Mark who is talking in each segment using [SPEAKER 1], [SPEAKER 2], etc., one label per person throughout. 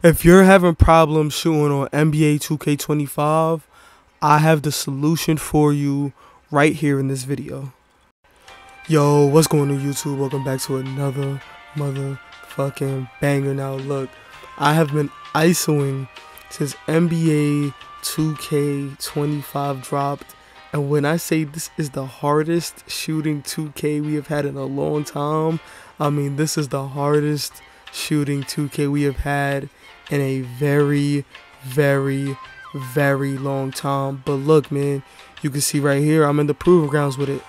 [SPEAKER 1] If you're having problems shooting on NBA 2K25, I have the solution for you right here in this video. Yo, what's going on YouTube? Welcome back to another motherfucking banger. Now look, I have been ISOing since NBA 2K25 dropped. And when I say this is the hardest shooting 2K we have had in a long time, I mean this is the hardest shooting 2K we have had in a very, very, very long time. But look, man, you can see right here, I'm in the proving grounds with it.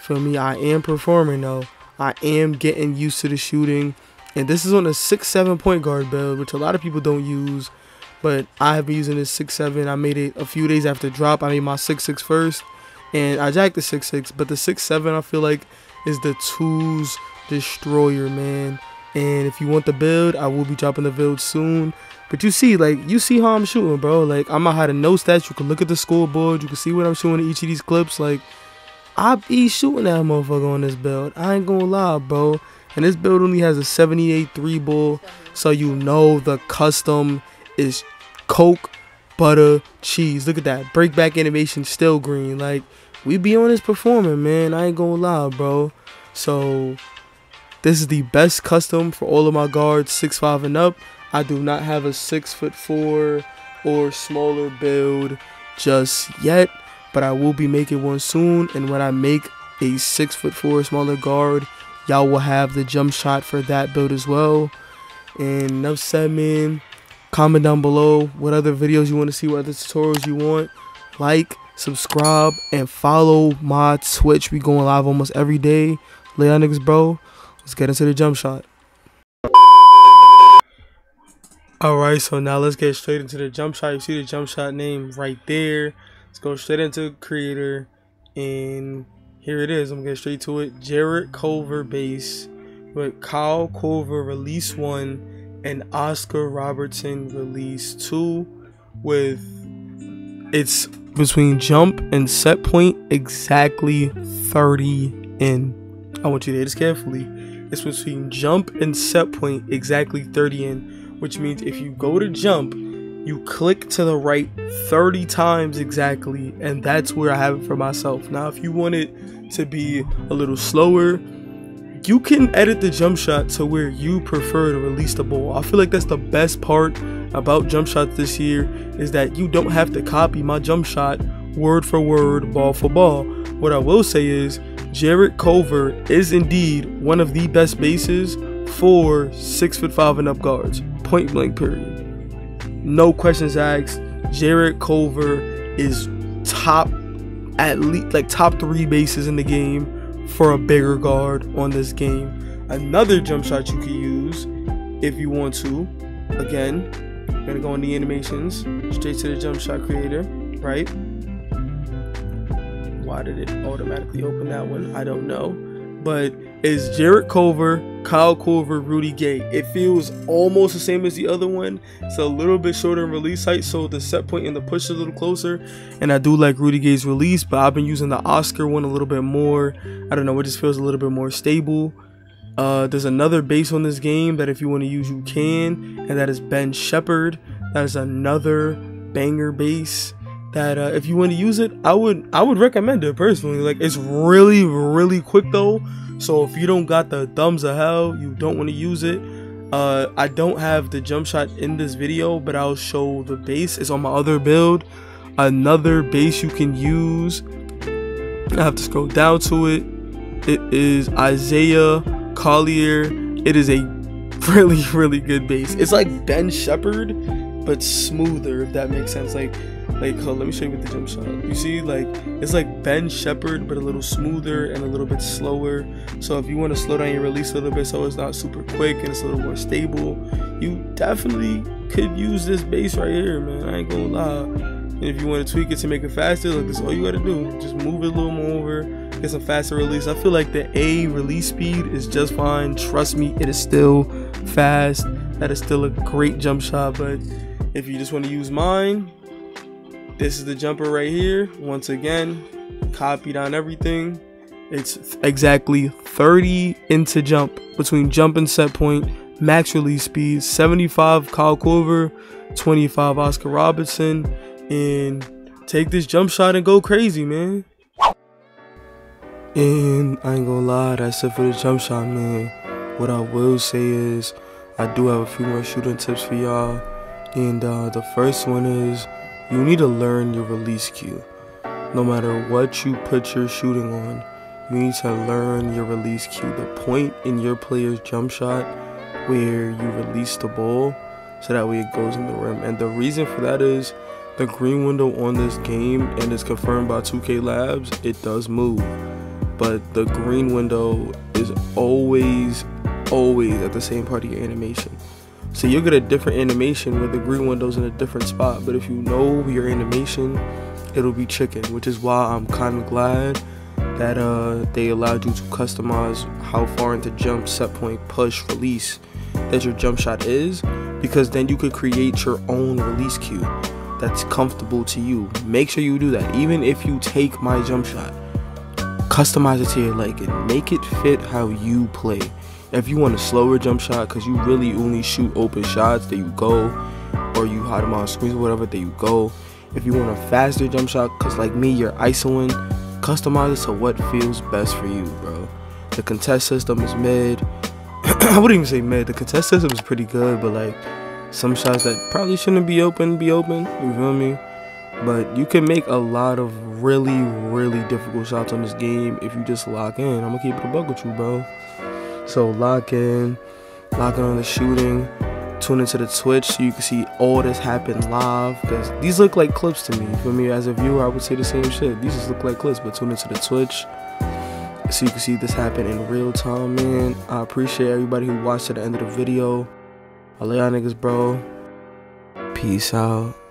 [SPEAKER 1] For me, I am performing though. I am getting used to the shooting. And this is on a 6-7 point guard build, which a lot of people don't use. But I have been using this 6-7. I made it a few days after drop. I made my 6-6 first. And I jacked the 6-6. But the 6-7, I feel like, is the tools destroyer, man. And if you want the build, I will be dropping the build soon. But you see, like, you see how I'm shooting, bro. Like, I'm out to no stats. You can look at the scoreboard. You can see what I'm shooting in each of these clips. Like, I be shooting that motherfucker on this build. I ain't gonna lie, bro. And this build only has a 78 3 ball. So you know the custom is Coke, butter, cheese. Look at that. Breakback animation still green. Like, we be on this performing, man. I ain't gonna lie, bro. So this is the best custom for all of my guards, six five and up. I do not have a six foot four or smaller build just yet, but I will be making one soon. And when I make a six foot four smaller guard, y'all will have the jump shot for that build as well. And enough said, man. Comment down below what other videos you want to see, what other tutorials you want. Like, subscribe, and follow my Twitch. We going live almost every day. Lay niggas, bro. Let's get into the jump shot. Alright, so now let's get straight into the jump shot. You see the jump shot name right there. Let's go straight into creator. And here it is. I'm gonna get straight to it. Jarrett Culver base with Kyle Korver release one and Oscar Robertson release two with it's between jump and set point exactly 30 in. I want you to hit this carefully. It's between jump and set point exactly 30 in, which means if you go to jump, you click to the right 30 times exactly, and that's where I have it for myself. Now, if you want it to be a little slower, you can edit the jump shot to where you prefer to release the ball. I feel like that's the best part about jump shots this year is that you don't have to copy my jump shot word for word, ball for ball. What I will say is Jarrett Culver is indeed one of the best bases for six foot five and up guards. Point blank period. No questions asked. Jarrett Culver is top at least like top three bases in the game for a bigger guard on this game. Another jump shot you could use if you want to. Again, gonna go in the animations, straight to the jump shot creator, right? Why did it automatically open that one? I don't know. But it's Jarrett Culver, Kyle Korver, Rudy Gay. It feels almost the same as the other one. It's a little bit shorter in release height, so the set point and the push is a little closer. And I do like Rudy Gay's release, but I've been using the Oscar one a little bit more. I don't know, it just feels a little bit more stable. Uh, there's another base on this game that if you want to use, you can, and that is Ben Sheppard. That is another banger base that uh, if you want to use it, I would I would recommend it personally. Like it's really really quick though. So if you don't got the thumbs of hell, you don't want to use it. Uh, I don't have the jump shot in this video, but I'll show the base. It's on my other build. Another base you can use. I have to scroll down to it. It is Isaiah Collier. It is a really really good base. It's like Ben Sheppard, but smoother if that makes sense. Like like, let me show you with the jump shot. You see, like, it's like Ben Sheppard, but a little smoother and a little bit slower. So if you want to slow down your release a little bit so it's not super quick and it's a little more stable, you definitely could use this base right here, man. I ain't gonna lie. And if you want to tweak it to make it faster, look, this all you gotta do. Just move it a little more over, get some faster release. I feel like the A release speed is just fine. Trust me, it is still fast. That is still a great jump shot, but if you just want to use mine, this is the jumper right here. Once again, copied on everything. It's exactly 30 into jump between jump and set point, max release speed 75 Kyle Korver, 25 Oscar Robertson, and take this jump shot and go crazy, man. And I ain't gonna lie, that's it for the jump shot, man. What I will say is, I do have a few more shooting tips for y'all. And uh, the first one is, you need to learn your release cue. No matter what you put your shooting on, you need to learn your release cue. The point in your player's jump shot where you release the ball so that way it goes in the rim. And the reason for that is the green window on this game, and it's confirmed by 2K Labs, it does move. But the green window is always, always at the same part of your animation. So you'll get a different animation where the green window's in a different spot. But if you know your animation, it'll be chicken, which is why I'm kind of glad that uh, they allowed you to customize how far into jump, set point, push, release that your jump shot is, because then you could create your own release cue that's comfortable to you. Make sure you do that. Even if you take my jump shot, customize it to your liking. Make it fit how you play. If you want a slower jump shot, because you really only shoot open shots, there you go. Or you hide them on screens or whatever, there you go. If you want a faster jump shot, because like me, you're ISOing, customize it to what feels best for you, bro. The contest system is mid. I wouldn't even say mid. The contest system is pretty good, but like some shots that probably shouldn't be open, be open. You feel me? But you can make a lot of really, really difficult shots on this game if you just lock in. I'm gonna keep it a buck with you, bro. So lock in, lock in on the shooting, tune into the Twitch so you can see all this happen live. Because these look like clips to me. For me, as a viewer, I would say the same shit. These just look like clips, but tune into the Twitch so you can see this happen in real time, man. I appreciate everybody who watched to the end of the video. I love y'all niggas, bro. Peace out.